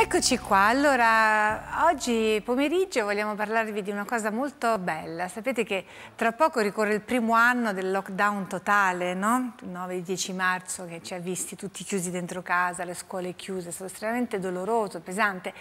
Eccoci qua, allora oggi pomeriggio vogliamo parlarvi di una cosa molto bella. Sapete che tra poco ricorre il primo anno del lockdown totale, no? Il 9-10 marzo che ci ha visti tutti chiusi dentro casa, le scuole chiuse, è stato estremamente doloroso, pesante.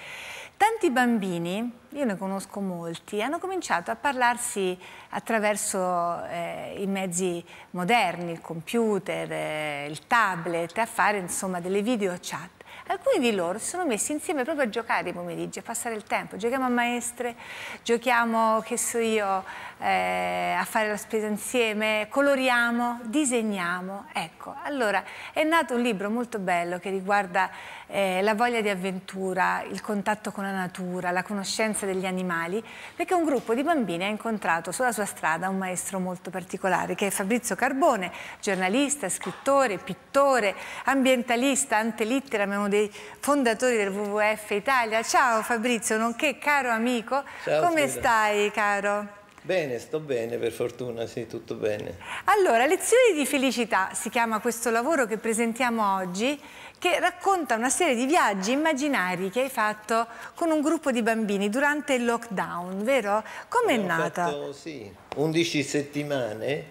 Tanti bambini, io ne conosco molti, hanno cominciato a parlarsi attraverso eh, i mezzi moderni, il computer, eh, il tablet, a fare insomma delle video chat. Alcuni di loro si sono messi insieme proprio a giocare i pomeriggi, a passare il tempo. Giochiamo a maestre, giochiamo, che so io, eh, a fare la spesa insieme, coloriamo, disegniamo. Ecco, allora è nato un libro molto bello che riguarda eh, la voglia di avventura, il contatto con la natura, la conoscenza degli animali, perché un gruppo di bambini ha incontrato sulla sua strada un maestro molto particolare che è Fabrizio Carbone, giornalista, scrittore, pittore, ambientalista, antelitteram, uno dei fondatori del WWF Italia. Ciao Fabrizio, nonché caro amico, Ciao, come Frida. stai caro? Bene, sto bene, per fortuna, sì, tutto bene. Allora, Lezioni di felicità si chiama questo lavoro che presentiamo oggi, che racconta una serie di viaggi immaginari che hai fatto con un gruppo di bambini durante il lockdown, vero? Come è nata? Fatto, sì, 11 settimane,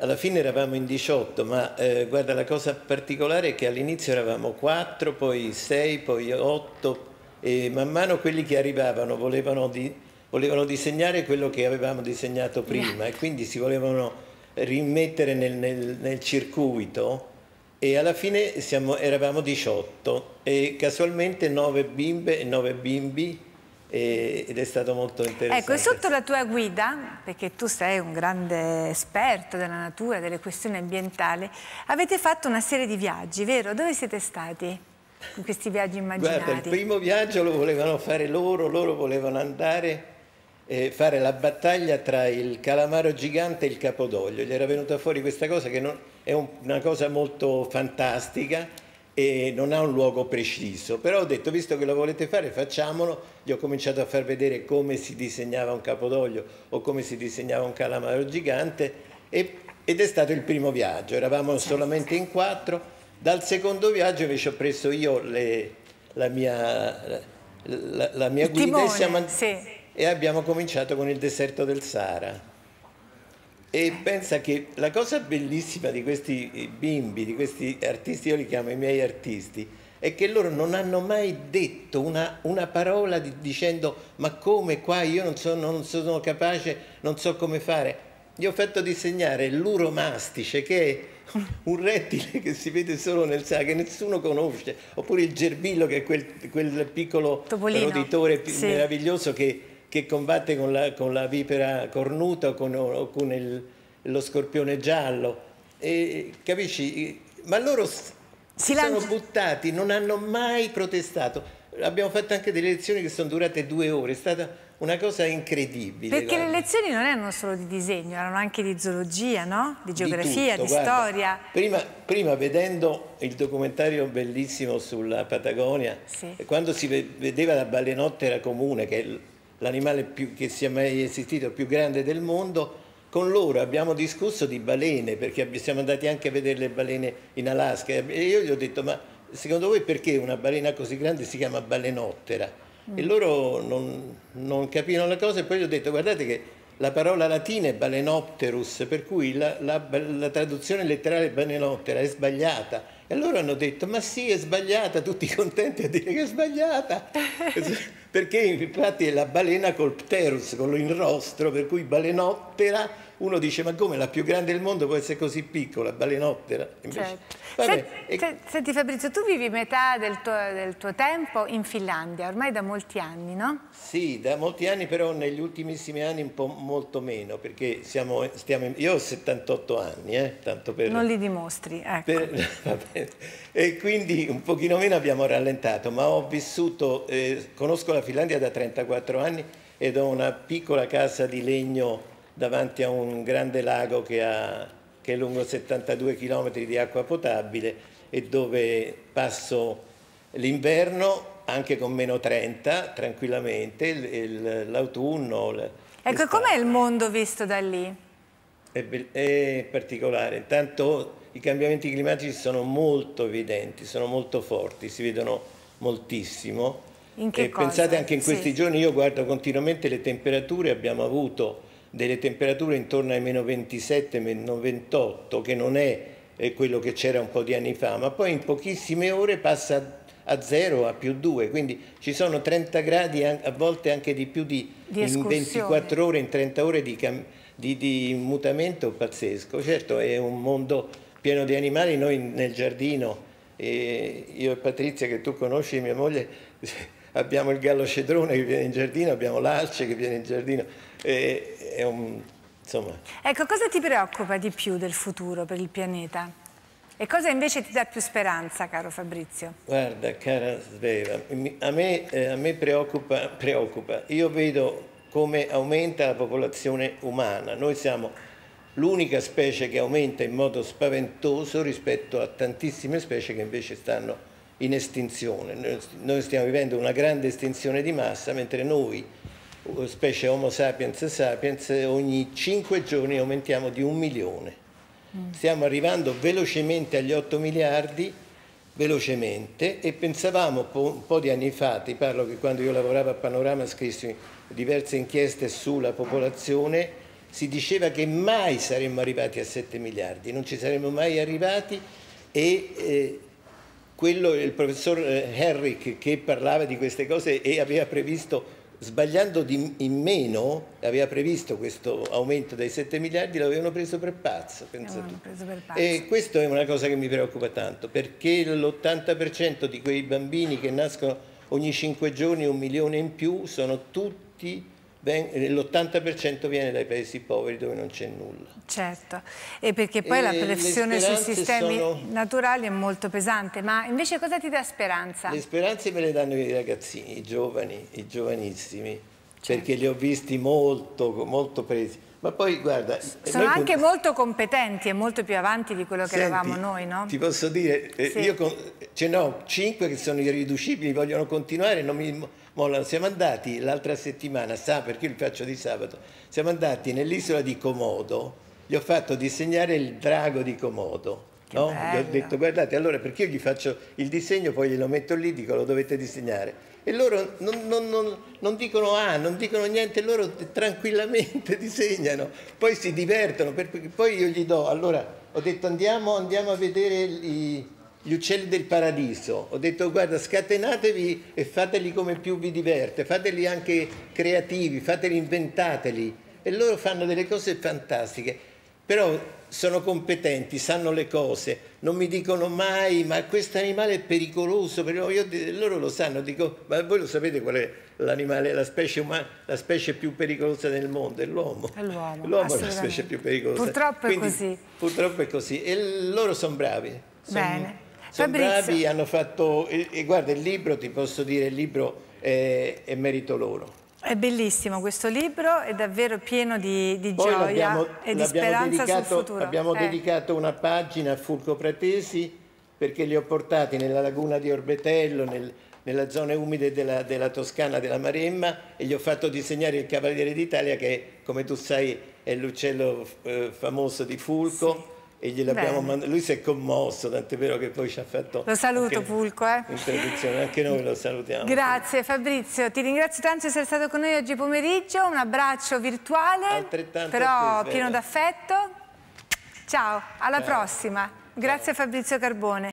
alla fine eravamo in 18, ma eh, guarda la cosa particolare è che all'inizio eravamo 4, poi 6, poi 8 e man mano quelli che arrivavano volevano, di- volevano disegnare quello che avevamo disegnato prima e quindi si volevano rimettere nel, nel- nel circuito e alla fine siamo- eravamo 18 e casualmente 9 bimbe e 9 bimbi ed è stato molto interessante. Ecco, e sotto la tua guida, perché tu sei un grande esperto della natura, delle questioni ambientali, avete fatto una serie di viaggi, vero? Dove siete stati in questi viaggi immaginari? Guarda, il primo viaggio lo volevano fare loro, loro volevano andare e fare la battaglia tra il calamaro gigante e il capodoglio. Gli era venuta fuori questa cosa che non- è un- una cosa molto fantastica e non ha un luogo preciso. Però ho detto, visto che lo volete fare, facciamolo. Gli ho cominciato a far vedere come si disegnava un capodoglio o come si disegnava un calamaro gigante e- ed è stato il primo viaggio. Eravamo solamente in quattro. Dal secondo viaggio invece ho preso io le- la mia, la, la mia guida e, timone, siamo- sì. e abbiamo cominciato con il deserto del Sahara. E pensa che la cosa bellissima di questi bimbi, di questi artisti, io li chiamo i miei artisti, è che loro non hanno mai detto una, una parola di- dicendo ma come qua io non sono, non sono capace, non so come fare. Gli ho fatto disegnare l'uromastice, che è un rettile che si vede solo nel Sahara, che nessuno conosce, oppure il gerbillo, che è quel, quel piccolo Topolino. roditore Sì. meraviglioso che, che combatte con la, con la vipera cornuta o con, o con il- lo scorpione giallo. E, capisci? Ma loro Si sono lancia- buttati, non hanno mai protestato. Abbiamo fatto anche delle lezioni che sono durate due ore, è stata una cosa incredibile. Perché le guarda. lezioni non erano solo di disegno, erano anche di zoologia, no? Di Di geografia, di, tutto, guarda. storia. Prima, prima vedendo il documentario bellissimo sulla Patagonia, Sì. quando si ve- vedeva la balenottera comune, che è l'animale più- che sia mai esistito, più grande del mondo, con loro abbiamo discusso di balene, perché siamo andati anche a vedere le balene in Alaska e io gli ho detto ma secondo voi perché una balena così grande si chiama balenottera? E loro non, non capivano la cosa e poi gli ho detto guardate che la parola latina è balenopterus, per cui la, la- la traduzione letterale balenottera è sbagliata. E loro hanno detto, ma sì, è sbagliata, tutti contenti a dire che è sbagliata. Perché infatti è la balena col pterus, con l'inrostro, per cui balenottera, uno dice, ma come la più grande del mondo può essere così piccola, balenottera? Invece- Certo. Vabbè, Sen- e- se- Senti Fabrizio, tu vivi metà del tuo, del tuo tempo in Finlandia, ormai da molti anni, no? Sì, da molti anni, però negli ultimissimi anni un po' molto meno, perché siamo, stiamo in- io ho 78 anni, eh, tanto per... Non li dimostri, ecco. per- e quindi un pochino meno abbiamo rallentato, ma ho vissuto, eh, conosco la Finlandia da 34 anni ed ho una piccola casa di legno davanti a un grande lago che, ha, che è lungo 72 km di acqua potabile e dove passo l'inverno anche con meno 30 tranquillamente, il- il- l'autunno. Ecco, com'è il mondo visto da lì? È, è particolare, intanto i cambiamenti climatici sono molto evidenti, sono molto forti, si vedono moltissimo. In che e cosa? pensate anche in questi Sì. giorni, io guardo continuamente le temperature, abbiamo avuto delle temperature intorno ai meno 27, meno 28, che non è quello che c'era un po' di anni fa, ma poi in pochissime ore passa a zero, a più 2, quindi ci sono 30 gradi, a volte anche di più di, Di in escursione. 24 ore, in 30 ore di, di- di mutamento pazzesco. Certo è un mondo pieno di animali, noi nel giardino, eh, io e Patrizia che tu conosci, mia moglie, abbiamo il gallo cedrone che viene in giardino, abbiamo l'alce che viene in giardino, eh, è un, insomma... Ecco, cosa ti preoccupa di più del futuro per il pianeta? E cosa invece ti dà più speranza, caro Fabrizio? Guarda, cara Sveva, a me, eh, a me preoccupa, preoccupa. Io vedo come aumenta la popolazione umana. Noi siamo l'unica specie che aumenta in modo spaventoso rispetto a tantissime specie che invece stanno in estinzione. Noi- stiamo vivendo una grande estinzione di massa, mentre noi, specie Homo sapiens sapiens, ogni cinque giorni aumentiamo di un milione. Stiamo arrivando velocemente agli 8 miliardi, velocemente, e pensavamo un po' di anni fa, ti parlo che quando io lavoravo a Panorama scrissi diverse inchieste sulla popolazione, si diceva che mai saremmo arrivati a 7 miliardi, non ci saremmo mai arrivati e eh, quello, il professor eh, Herrick che parlava di queste cose e aveva previsto, sbagliando di, in meno, aveva previsto questo aumento dai 7 miliardi, l'avevano preso per pazzo. preso per pazzo. E questo è una cosa che mi preoccupa tanto, perché l'80% di quei bambini che nascono ogni 5 giorni, un milione in più, sono tutti, l'80% viene dai paesi poveri dove non c'è nulla. Certo, e perché poi E la pressione sui sistemi sono- naturali è molto pesante, ma invece cosa ti dà speranza? Le speranze me le danno i ragazzini, i giovani, i giovanissimi, Certo. perché li ho visti molto, molto presi. Ma poi guarda... Sono noi anche molto competenti e molto più avanti di quello che Senti, eravamo noi, no? Ti posso dire, eh, Sì. io con, ce n'ho cinque che sono irriducibili, vogliono continuare, non mi mo- mollano. Siamo andati l'altra settimana, sa perché io li faccio di sabato, siamo andati nell'isola di Comodo, gli ho fatto disegnare il drago di Comodo. No? Gli ho detto guardate allora perché io gli faccio il disegno poi glielo metto lì dico lo dovete disegnare e loro non, non- non- non dicono ah non dicono niente loro tranquillamente disegnano poi si divertono perché poi io gli do allora ho detto andiamo, andiamo a vedere i- gli uccelli del paradiso. Ho detto guarda scatenatevi e fateli come più vi diverte fateli anche creativi fateli inventateli. E loro fanno delle cose fantastiche però sono competenti, sanno le cose, non mi dicono mai ma questo animale è pericoloso, però io, loro lo sanno, dico ma voi lo sapete qual è l'animale, la specie umana, la specie più pericolosa del mondo? È l'uomo. L'uomo, L'uomo è la specie più pericolosa. Purtroppo è Quindi, così. Purtroppo è così e loro sono bravi. Bene. sono bravi, hanno fatto, e, e guarda il libro, ti posso dire, il libro è, è merito loro. È bellissimo questo libro, è davvero pieno di, di gioia e di speranza dedicato, sul futuro. Abbiamo Eh, dedicato una pagina a Fulco Pratesi perché li ho portati nella laguna di Orbetello, nel- nella zone umide della, della Toscana, della Maremma e gli ho fatto disegnare il Cavaliere d'Italia che come tu sai è l'uccello eh, famoso di Fulco. E gliel'abbiamo mandato. Lui si è commosso, tant'è vero che poi ci ha fatto. Lo saluto, Fulco, eh. Introduzione, anche noi lo salutiamo. Grazie Fabrizio, ti ringrazio tanto di essere stato con noi oggi pomeriggio, un abbraccio virtuale, Altrettanto però te, pieno d'affetto. Ciao, alla Ciao. prossima. Grazie a Fabrizio Carbone.